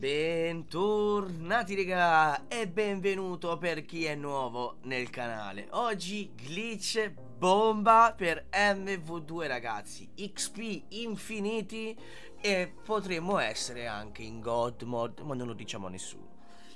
Bentornati raga e benvenuto per chi è nuovo nel canale. Oggi glitch bomba per MV2 ragazzi. XP infiniti e potremmo essere anche in God mod ma non lo diciamo a nessuno.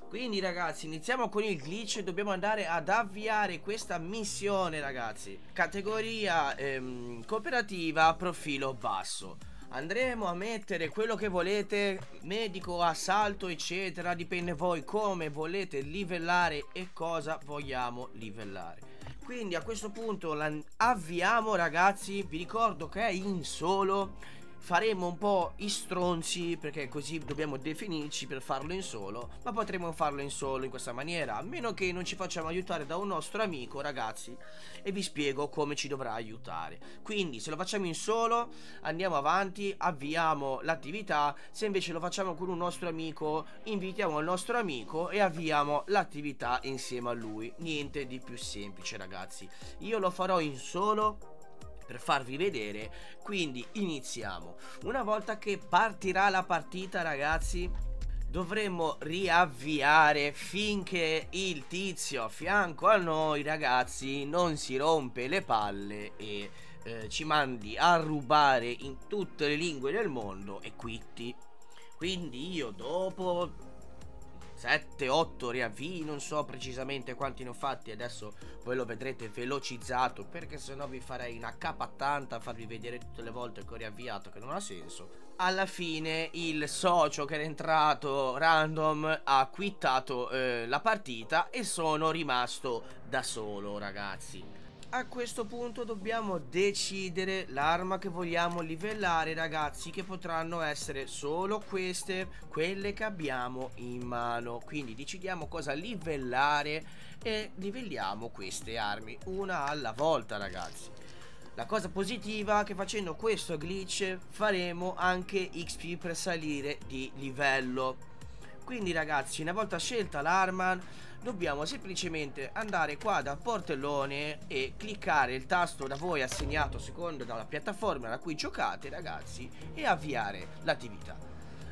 Quindi ragazzi iniziamo con il glitch. Dobbiamo andare ad avviare questa missione ragazzi. Categoria ehm, cooperativa profilo basso Andremo a mettere quello che volete Medico, assalto eccetera Dipende voi come volete livellare E cosa vogliamo livellare. Quindi a questo punto avviamo ragazzi. Vi ricordo che è in solo faremo un po' i stronzi perché così dobbiamo definirci per farlo in solo ma potremo farlo in solo in questa maniera a meno che non ci facciamo aiutare da un nostro amico ragazzi e vi spiego come ci dovrà aiutare. Quindi se lo facciamo in solo andiamo avanti avviamo l'attività se invece lo facciamo con un nostro amico invitiamo il nostro amico e avviamo l'attività insieme a lui. Niente di più semplice ragazzi. Io lo farò in solo per farvi vedere quindi iniziamo. Una volta che partirà la partita ragazzi dovremmo riavviare finché il tizio a fianco a noi ragazzi non si rompe le palle e eh, ci mandi a rubare in tutte le lingue del mondo e quitti. Quindi io dopo 7, 8 riavvii, non so precisamente quanti ne ho fatti, adesso voi lo vedrete velocizzato, perché sennò vi farei una K80 a farvi vedere tutte le volte che ho riavviato, che non ha senso. Alla fine il socio che era entrato random ha quittato eh, la partita e sono rimasto da solo ragazzi a questo punto dobbiamo decidere l'arma che vogliamo livellare ragazzi che potranno essere solo queste quelle che abbiamo in mano. Quindi decidiamo cosa livellare e livelliamo queste armi una alla volta ragazzi. La cosa positiva è che facendo questo glitch faremo anche XP per salire di livello. Quindi ragazzi una volta scelta l'arma dobbiamo semplicemente andare qua da portellone e cliccare il tasto da voi assegnato secondo dalla piattaforma da cui giocate ragazzi e avviare l'attività.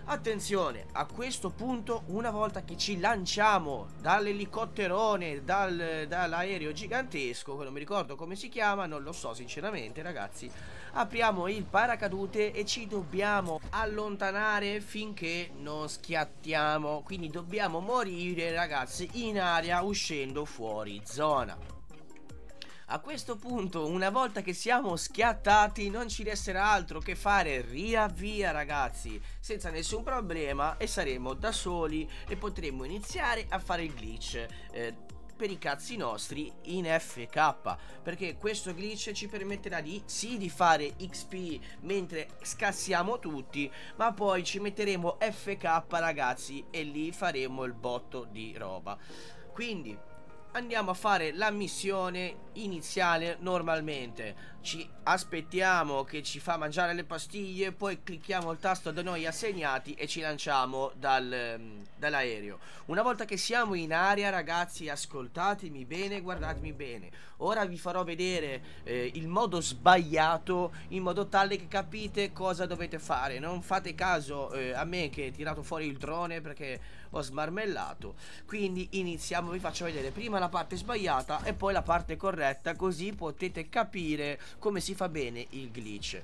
Attenzione, a questo punto, una volta che ci lanciamo dall'elicotterone, dal, dall'aereo gigantesco, che non mi ricordo come si chiama, non lo so sinceramente ragazzi, apriamo il paracadute e ci dobbiamo allontanare finché non schiattiamo, quindi dobbiamo morire ragazzi in aria uscendo fuori zona. A questo punto, una volta che siamo schiattati, non ci resterà altro che fare riavvia ragazzi, senza nessun problema e saremo da soli e potremo iniziare a fare il glitch. Eh, per i cazzi nostri in FK perché questo glitch ci permetterà di sì di fare XP mentre scassiamo tutti ma poi ci metteremo FK ragazzi e lì faremo il botto di roba. Quindi andiamo a fare la missione iniziale normalmente. Ci aspettiamo che ci fa mangiare le pastiglie poi clicchiamo il tasto da noi assegnati e ci lanciamo dal, ehm, dall'aereo. Una volta che siamo in aria ragazzi ascoltatemi bene guardatemi bene. Ora vi farò vedere eh, il modo sbagliato in modo tale che capite cosa dovete fare. Non fate caso eh, a me che ho tirato fuori il drone perché ho smarmellato. Quindi iniziamo vi faccio vedere. Prima la parte sbagliata e poi la parte corretta così potete capire come si fa bene il glitch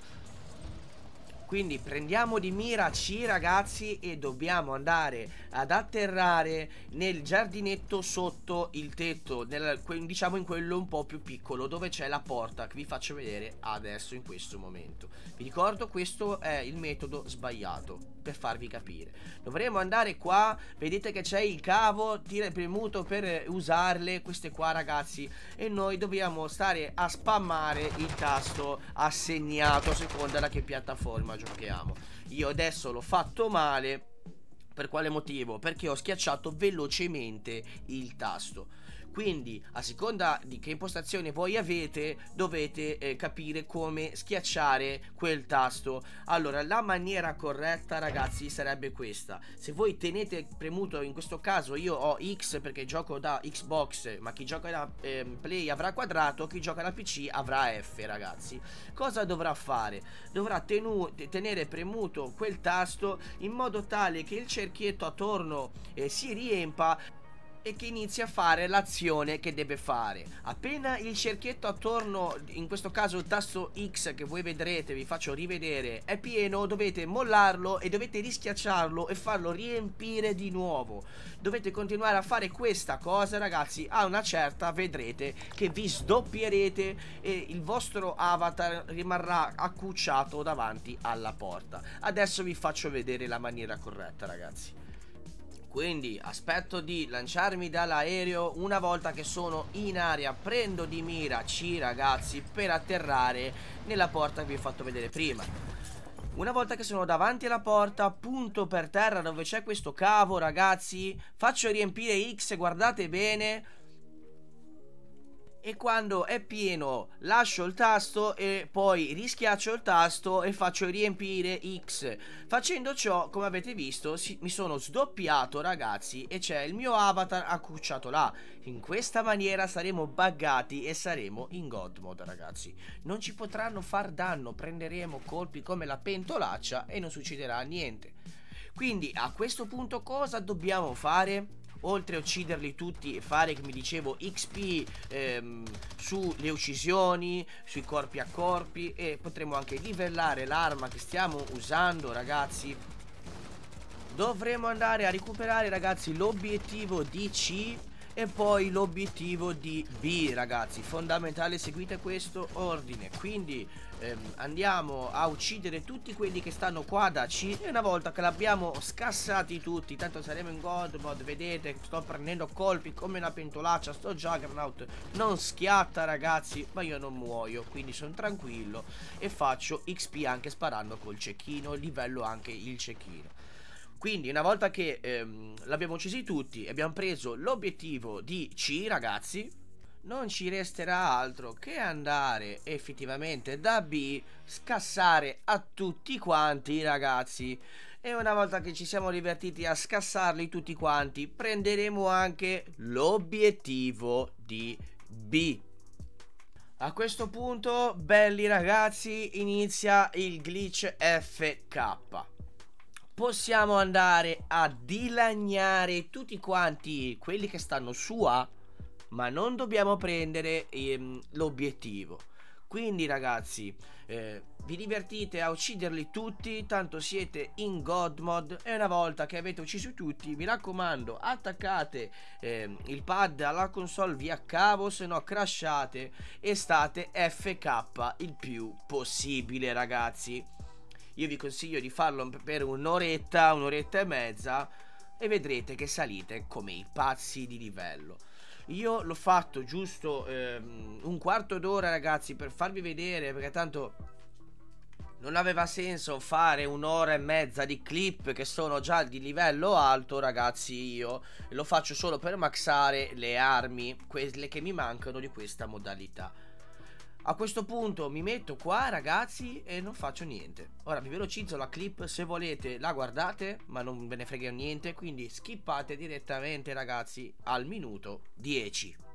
quindi prendiamo di mira C ragazzi e dobbiamo andare ad atterrare nel giardinetto sotto il tetto, nel, diciamo in quello un po' più piccolo dove c'è la porta che vi faccio vedere adesso in questo momento. Vi ricordo questo è il metodo sbagliato per farvi capire. Dovremo andare qua, vedete che c'è il cavo tira premuto per usarle queste qua ragazzi e noi dobbiamo stare a spammare il tasto assegnato a seconda da che piattaforma giochiamo. Io adesso l'ho fatto male. Per quale motivo? Perché ho schiacciato velocemente il tasto. Quindi a seconda di che impostazione voi avete dovete eh, capire come schiacciare quel tasto. Allora la maniera corretta ragazzi sarebbe questa. Se voi tenete premuto in questo caso io ho X perché gioco da Xbox ma chi gioca da eh, Play avrà quadrato chi gioca da PC avrà F ragazzi. Cosa dovrà fare? Dovrà tenere premuto quel tasto in modo tale che il cerchietto attorno eh, si riempa e che inizia a fare l'azione che deve fare. Appena il cerchietto attorno, in questo caso il tasto X che voi vedrete, vi faccio rivedere, è pieno, dovete mollarlo e dovete rischiacciarlo e farlo riempire di nuovo. Dovete continuare a fare questa cosa, ragazzi, a una certa vedrete che vi sdoppierete e il vostro avatar rimarrà accucciato davanti alla porta. Adesso vi faccio vedere la maniera corretta, ragazzi. Quindi aspetto di lanciarmi dall'aereo una volta che sono in aria. Prendo di mira C ragazzi per atterrare nella porta che vi ho fatto vedere prima. Una volta che sono davanti alla porta, punto per terra dove c'è questo cavo, ragazzi, faccio riempire X, guardate bene, e quando è pieno lascio il tasto e poi rischiaccio il tasto e faccio riempire X. Facendo ciò come avete visto si, mi sono sdoppiato ragazzi e c'è il mio avatar accucciato là. In questa maniera saremo buggati e saremo in God mode ragazzi. Non ci potranno far danno prenderemo colpi come la pentolaccia e non succederà niente. Quindi a questo punto cosa dobbiamo fare? Oltre a ucciderli tutti e fare, come dicevo, XP ehm, sulle uccisioni, sui corpi a corpi e potremo anche livellare l'arma che stiamo usando, ragazzi. Dovremo andare a recuperare, ragazzi, l'obiettivo di C e poi l'obiettivo di B ragazzi fondamentale seguite questo ordine. Quindi ehm, andiamo a uccidere tutti quelli che stanno qua da C e una volta che l'abbiamo scassati tutti tanto saremo in god mod vedete sto prendendo colpi come una pentolaccia sto juggernaut non schiatta ragazzi ma io non muoio quindi sono tranquillo e faccio XP anche sparando col cecchino livello anche il cecchino quindi una volta che ehm, l'abbiamo uccisi tutti e abbiamo preso l'obiettivo di C ragazzi non ci resterà altro che andare effettivamente da B, scassare a tutti quanti ragazzi e una volta che ci siamo divertiti a scassarli tutti quanti prenderemo anche l'obiettivo di B. A questo punto, belli ragazzi, inizia il glitch FK possiamo andare a dilagnare tutti quanti quelli che stanno su A, ma non dobbiamo prendere ehm, l'obiettivo. Quindi ragazzi, eh, vi divertite a ucciderli tutti, tanto siete in God mod e una volta che avete ucciso tutti, mi raccomando, attaccate eh, il pad alla console via cavo, se no crashate e state FK il più possibile ragazzi. Io vi consiglio di farlo per un'oretta, un'oretta e mezza e vedrete che salite come i pazzi di livello. Io l'ho fatto giusto ehm, un quarto d'ora ragazzi per farvi vedere perché tanto non aveva senso fare un'ora e mezza di clip che sono già di livello alto ragazzi io lo faccio solo per maxare le armi quelle che mi mancano di questa modalità a questo punto mi metto qua ragazzi e non faccio niente. Ora vi velocizzo la clip se volete la guardate ma non ve ne frega niente Quindi skippate direttamente ragazzi al minuto 10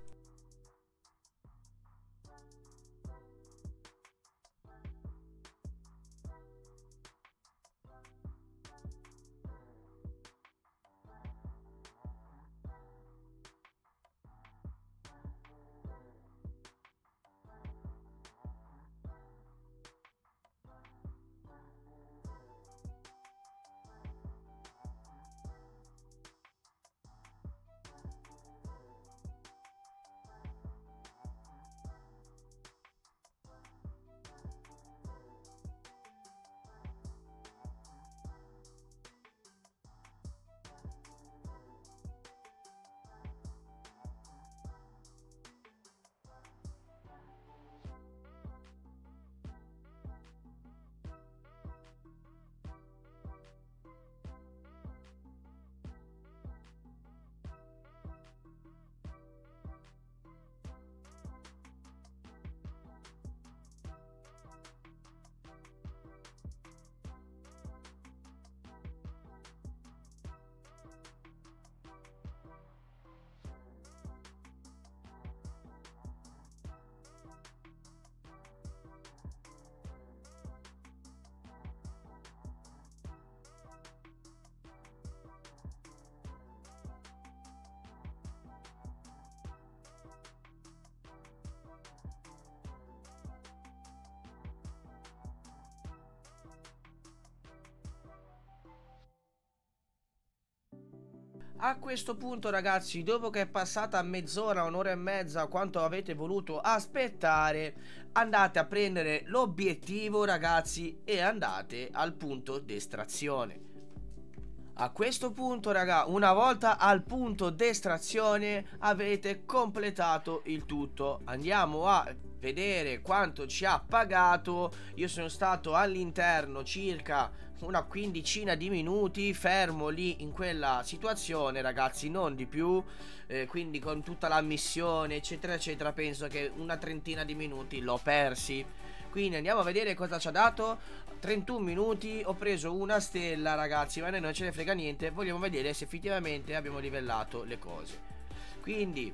A questo punto ragazzi, dopo che è passata mezz'ora, un'ora e mezza, quanto avete voluto aspettare, andate a prendere l'obiettivo ragazzi e andate al punto d'estrazione. A questo punto raga, una volta al punto d'estrazione avete completato il tutto. Andiamo a vedere quanto ci ha pagato. Io sono stato all'interno circa una quindicina di minuti fermo lì in quella situazione ragazzi non di più eh, quindi con tutta la missione eccetera eccetera penso che una trentina di minuti l'ho persi. Quindi andiamo a vedere cosa ci ha dato. 31 minuti ho preso una stella ragazzi ma noi non ce ne frega niente vogliamo vedere se effettivamente abbiamo livellato le cose. Quindi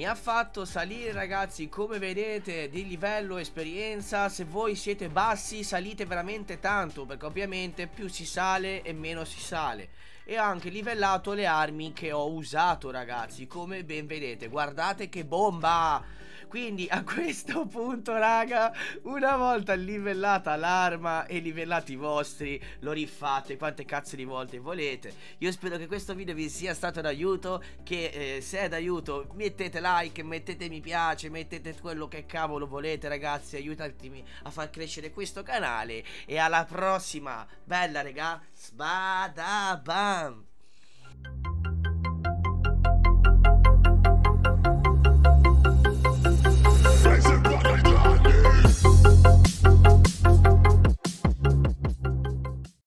mi ha fatto salire ragazzi come vedete di livello esperienza. Se voi siete bassi salite veramente tanto perché ovviamente più si sale e meno si sale e ho anche livellato le armi che ho usato ragazzi come ben vedete guardate che bomba quindi a questo punto, raga, una volta livellata l'arma e livellati i vostri, lo rifate quante cazzo di volte volete. Io spero che questo video vi sia stato d'aiuto, che eh, se è d'aiuto mettete like, mettete mi piace, mettete quello che cavolo volete, ragazzi, aiutatemi a far crescere questo canale. E alla prossima, bella, raga, sbada bam!